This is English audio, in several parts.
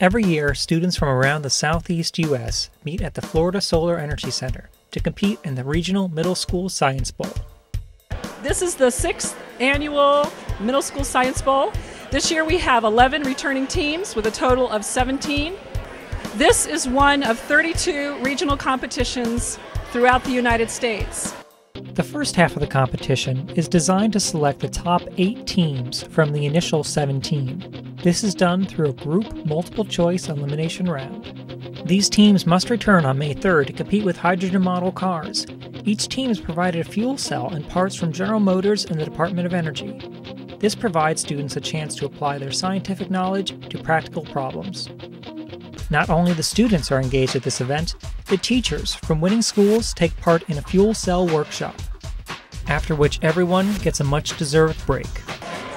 Every year, students from around the southeast U.S. meet at the Florida Solar Energy Center to compete in the Regional Middle School Science Bowl. This is the sixth annual Middle School Science Bowl. This year we have 11 returning teams with a total of 17. This is one of 32 regional competitions throughout the United States. The first half of the competition is designed to select the top eight teams from the initial 17. This is done through a group multiple choice elimination round. These teams must return on May 3rd to compete with hydrogen model cars. Each team is provided a fuel cell and parts from General Motors and the Department of Energy. This provides students a chance to apply their scientific knowledge to practical problems. Not only the students are engaged at this event, the teachers from winning schools take part in a fuel cell workshop, after which everyone gets a much deserved break.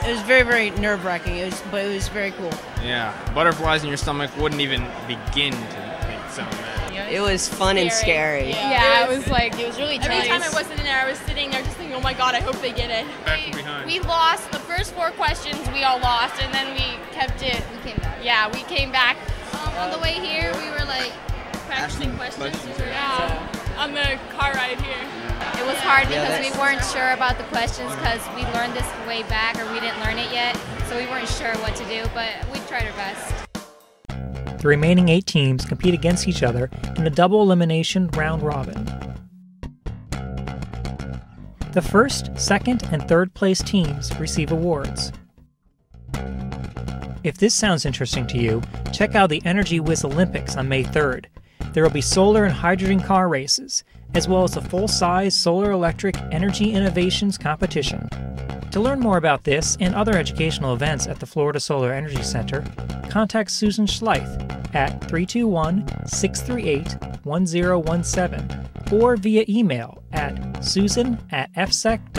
It was very, very nerve wracking, it was, but it was very cool. Yeah, butterflies in your stomach wouldn't even begin to make sound bad. It was fun and scary. Yeah, it was like It was really every tense. time I wasn't in there, I was sitting there just thinking, "Oh my god, I hope they get it." Back from behind. We lost the first four questions. We all lost, and then we kept it. We came back. Yeah, we came back. Um, on the way here, we were like practicing questions. Yeah, on the car ride here. It was hard because that's- we weren't sure about the questions because we learned this way back or we didn't learn it yet. So we weren't sure what to do, but we tried our best. The remaining eight teams compete against each other in a double elimination round robin. The first, second, and third place teams receive awards. If this sounds interesting to you, check out the Energy Whiz Olympics on May 3rd. There will be solar and hydrogen car races, as well as a full size solar electric energy innovations competition. To learn more about this and other educational events at the Florida Solar Energy Center, contact Susan Schleith at 321 638 1017 or via email at susan at fsec.ucf.edu.